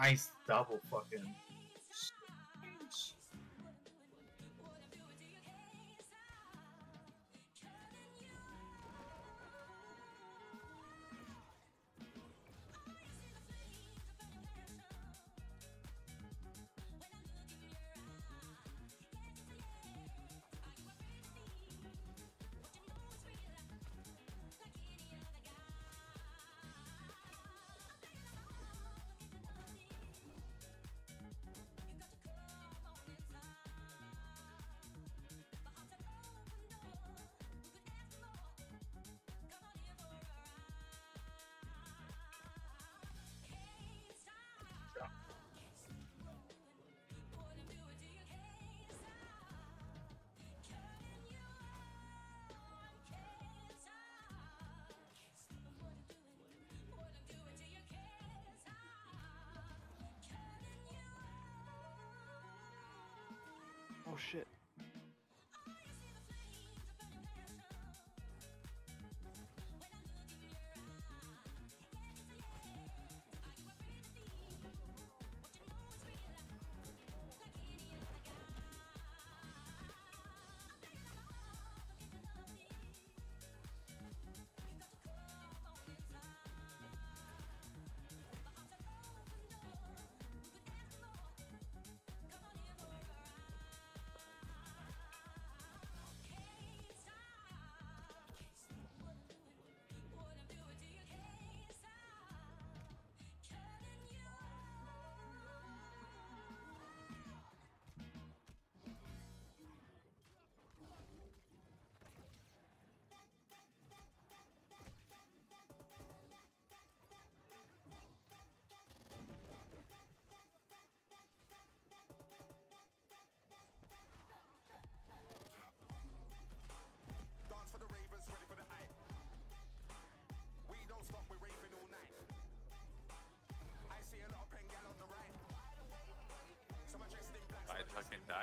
nice double fucking shit.